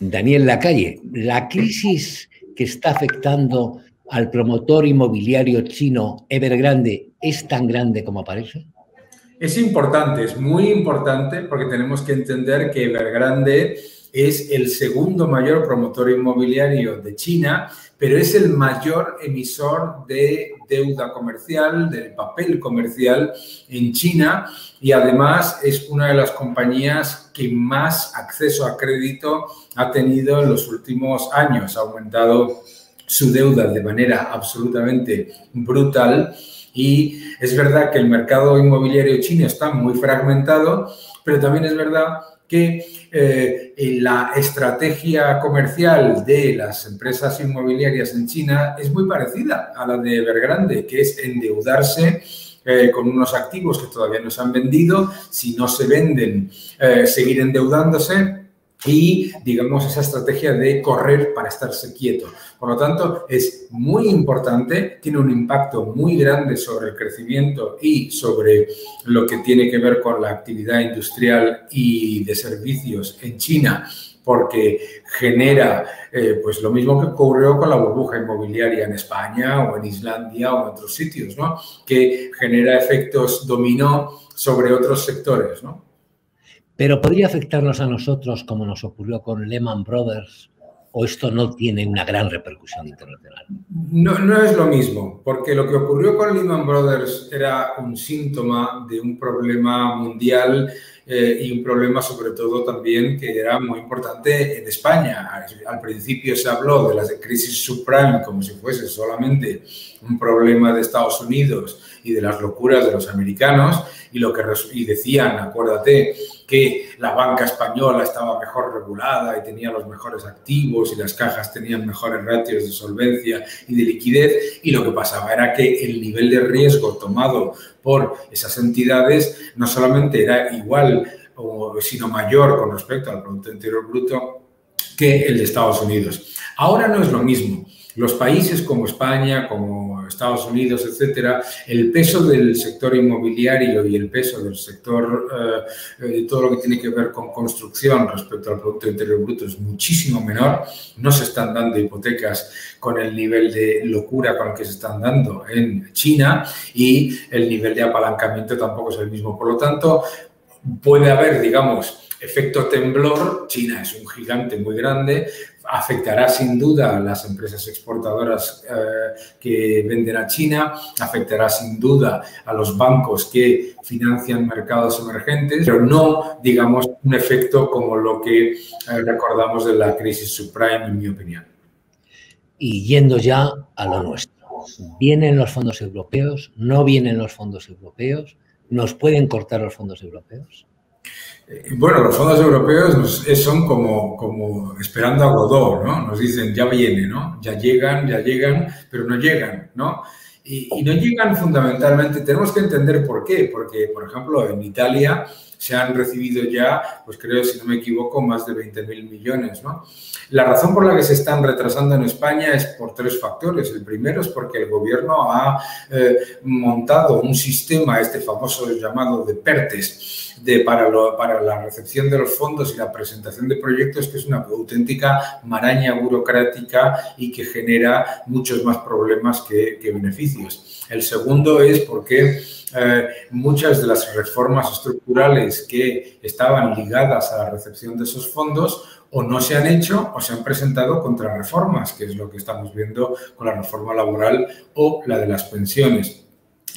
Daniel Lacalle, la crisis que está afectando al promotor inmobiliario chino Evergrande es tan grande como parece? Es importante, es muy importante porque tenemos que entender que Evergrande es el segundo mayor promotor inmobiliario de China, pero es el mayor emisor de deuda comercial, del papel comercial en China y además es una de las compañías que más acceso a crédito ha tenido en los últimos años. Ha aumentado su deuda de manera absolutamente brutal y es verdad que el mercado inmobiliario chino está muy fragmentado, pero también es verdad que eh, la estrategia comercial de las empresas inmobiliarias en China es muy parecida a la de Evergrande, que es endeudarse eh, con unos activos que todavía no se han vendido, si no se venden, eh, seguir endeudándose y, digamos, esa estrategia de correr para estarse quieto. Por lo tanto, es muy importante, tiene un impacto muy grande sobre el crecimiento y sobre lo que tiene que ver con la actividad industrial y de servicios en China porque genera eh, pues lo mismo que ocurrió con la burbuja inmobiliaria en España o en Islandia o en otros sitios, ¿no? que genera efectos dominó sobre otros sectores. ¿no? Pero podría afectarnos a nosotros como nos ocurrió con Lehman Brothers o esto no tiene una gran repercusión internacional? No, no es lo mismo, porque lo que ocurrió con Lehman Brothers era un síntoma de un problema mundial eh, y un problema sobre todo también que era muy importante en España. Al principio se habló de la crisis subprime como si fuese solamente un problema de Estados Unidos y de las locuras de los americanos y lo que y decían, acuérdate, que la banca española estaba mejor regulada y tenía los mejores activos y las cajas tenían mejores ratios de solvencia y de liquidez y lo que pasaba era que el nivel de riesgo tomado por esas entidades no solamente era igual sino mayor con respecto al Producto Interior Bruto que el de Estados Unidos. Ahora no es lo mismo. Los países como España, como Estados Unidos, etcétera, el peso del sector inmobiliario y el peso del sector eh, de todo lo que tiene que ver con construcción respecto al Producto Interior Bruto es muchísimo menor. No se están dando hipotecas con el nivel de locura con el que se están dando en China y el nivel de apalancamiento tampoco es el mismo. Por lo tanto, puede haber, digamos, efecto temblor. China es un gigante muy grande, afectará sin duda a las empresas exportadoras eh, que venden a China, afectará sin duda a los bancos que financian mercados emergentes, pero no, digamos, un efecto como lo que eh, recordamos de la crisis subprime, en mi opinión. Y yendo ya a lo nuestro. ¿Vienen los fondos europeos? ¿No vienen los fondos europeos? ¿Nos pueden cortar los fondos europeos? Eh, bueno, los fondos europeos son como, como esperando a Godot, ¿no? Nos dicen, ya viene, ¿no? Ya llegan, ya llegan, pero no llegan, ¿no? Y, y, no llegan fundamentalmente, tenemos que entender por qué, porque, por ejemplo, en Italia se han recibido ya, pues creo, si no me equivoco, más de 20.000 millones, ¿no? La razón por la que se están retrasando en España es por tres factores. El primero es porque el gobierno ha eh, montado un sistema, este famoso llamado de PERTES, de, para, para la recepción de los fondos y la presentación de proyectos, que es una auténtica maraña burocrática y que genera muchos más problemas que, que beneficios. El segundo es porque eh, muchas de las reformas estructurales que estaban ligadas a la recepción de esos fondos o no se han hecho o se han presentado contra reformas, que es lo que estamos viendo con la reforma laboral o la de las pensiones.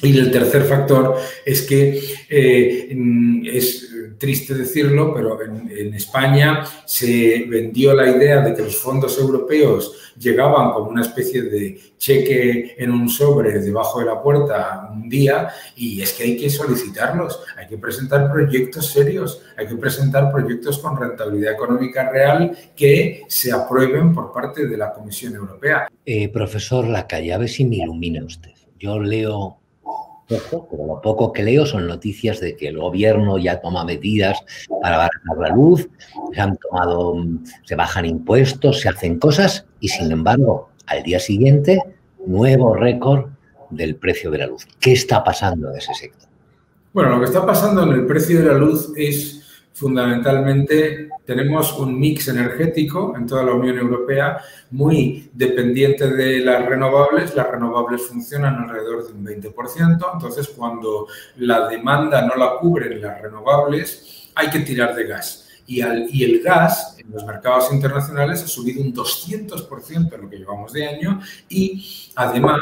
Y el tercer factor es que eh, es triste decirlo, pero en, España se vendió la idea de que los fondos europeos llegaban como una especie de cheque en un sobre debajo de la puerta un día y es que hay que solicitarlos, hay que presentar proyectos serios, hay que presentar proyectos con rentabilidad económica real que se aprueben por parte de la Comisión Europea. Eh, profesor Lacalle, a ver si me ilumina usted. Yo leo pero lo poco que leo son noticias de que el gobierno ya toma medidas para bajar la luz, se han tomado, se bajan impuestos, se hacen cosas y sin embargo, al día siguiente, nuevo récord del precio de la luz. ¿Qué está pasando en ese sector? Bueno, lo que está pasando en el precio de la luz es fundamentalmente tenemos un mix energético en toda la Unión Europea muy dependiente de las renovables. Las renovables funcionan alrededor de un 20%, entonces cuando la demanda no la cubren las renovables, hay que tirar de gas. Y, el gas en los mercados internacionales ha subido un 200% en lo que llevamos de año y además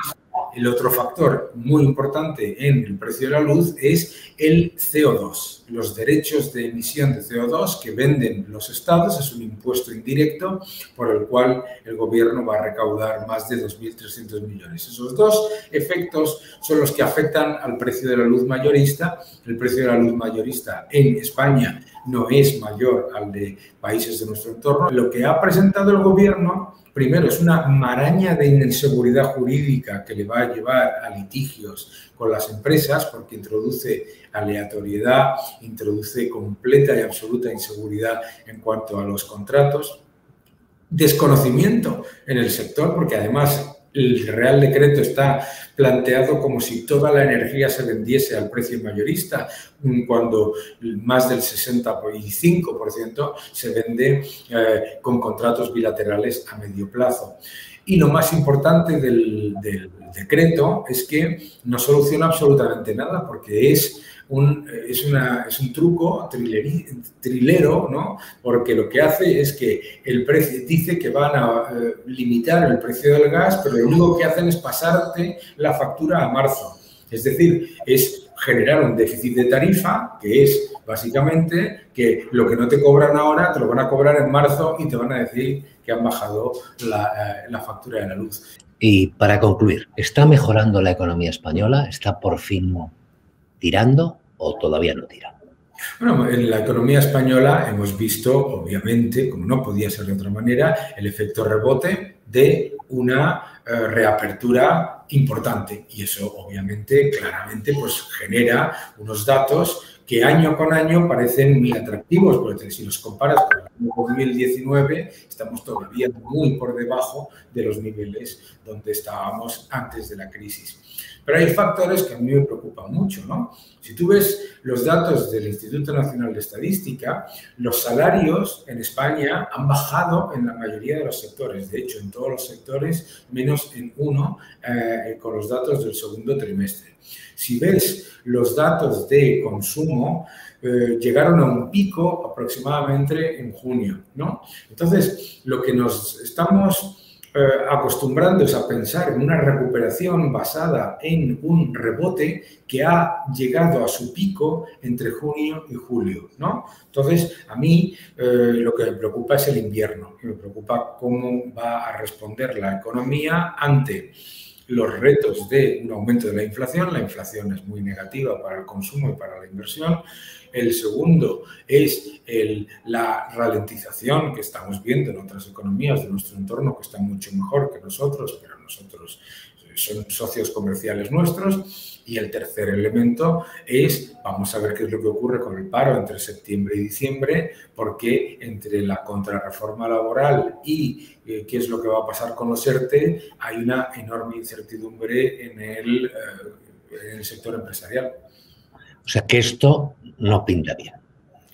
el otro factor muy importante en el precio de la luz es el CO2. Los derechos de emisión de CO2 que venden los estados es un impuesto indirecto por el cual el gobierno va a recaudar más de 2.300 millones. Esos dos efectos son los que afectan al precio de la luz mayorista. El precio de la luz mayorista en España no es mayor al de países de nuestro entorno. Lo que ha presentado el gobierno primero, es una maraña de inseguridad jurídica que le va a llevar a litigios con las empresas porque introduce aleatoriedad, introduce completa y absoluta inseguridad en cuanto a los contratos, desconocimiento en el sector porque además el Real Decreto está planteado como si toda la energía se vendiese al precio mayorista, cuando más del 65% se vende eh, con contratos bilaterales a medio plazo. Y lo más importante del, decreto es que no soluciona absolutamente nada, porque es un, es, una, es un truco trilero, ¿no? Porque lo que hace es que el precio, dice que van a eh, limitar el precio del gas, pero lo único que hacen es pasarte la factura a marzo. Es decir, es generar un déficit de tarifa, que es básicamente que lo que no te cobran ahora te lo van a cobrar en marzo y te van a decir que han bajado la, eh, la factura de la luz. Y para concluir, ¿está mejorando la economía española? ¿Está por fin tirando o todavía no tira? Bueno, en la economía española hemos visto, obviamente, como no podía ser de otra manera, el efecto rebote de una eh, reapertura importante. Y eso, obviamente, claramente, pues genera unos datos que año con año parecen muy atractivos, porque si los comparas con 2019, estamos todavía muy por debajo de los niveles donde estábamos antes de la crisis. Pero hay factores que a mí me preocupan mucho, ¿no? Si tú ves los datos del Instituto Nacional de Estadística, los salarios en España han bajado en la mayoría de los sectores, de hecho en todos los sectores, menos en uno, eh, con los datos del segundo trimestre. Si ves los datos de consumo, eh, llegaron a un pico aproximadamente en junio, ¿no? Entonces, lo que nos estamos eh, acostumbrándose a pensar en una recuperación basada en un rebote que ha llegado a su pico entre junio y julio. ¿no? Entonces, a mí eh, lo que me preocupa es el invierno, me preocupa cómo va a responder la economía ante los retos de un aumento de la inflación. La inflación es muy negativa para el consumo y para la inversión. El segundo es la ralentización que estamos viendo en otras economías de nuestro entorno que están mucho mejor que nosotros, pero nosotros son socios comerciales nuestros. Y el tercer elemento es, vamos a ver qué es lo que ocurre con el paro entre septiembre y diciembre, porque entre la contrarreforma laboral y eh, qué es lo que va a pasar con los ERTE, hay una enorme incertidumbre en el, eh, en el sector empresarial. O sea que esto no pinta bien.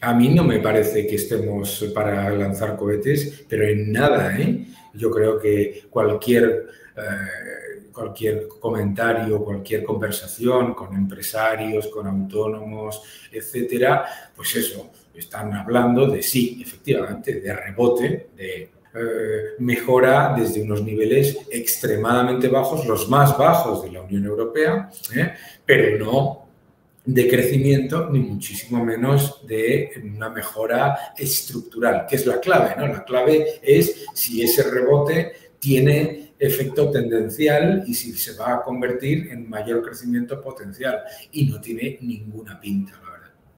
A mí no me parece que estemos para lanzar cohetes, pero en nada, ¿eh? Yo creo que cualquier, eh, cualquier comentario, cualquier conversación con empresarios, con autónomos, etcétera, pues eso, están hablando de sí, efectivamente, de rebote, de eh, mejora desde unos niveles extremadamente bajos, los más bajos de la Unión Europea, ¿eh? pero no de crecimiento, ni muchísimo menos de una mejora estructural, que es la clave, ¿no? La clave es si ese rebote tiene efecto tendencial y si se va a convertir en mayor crecimiento potencial. Y no tiene ninguna pinta, la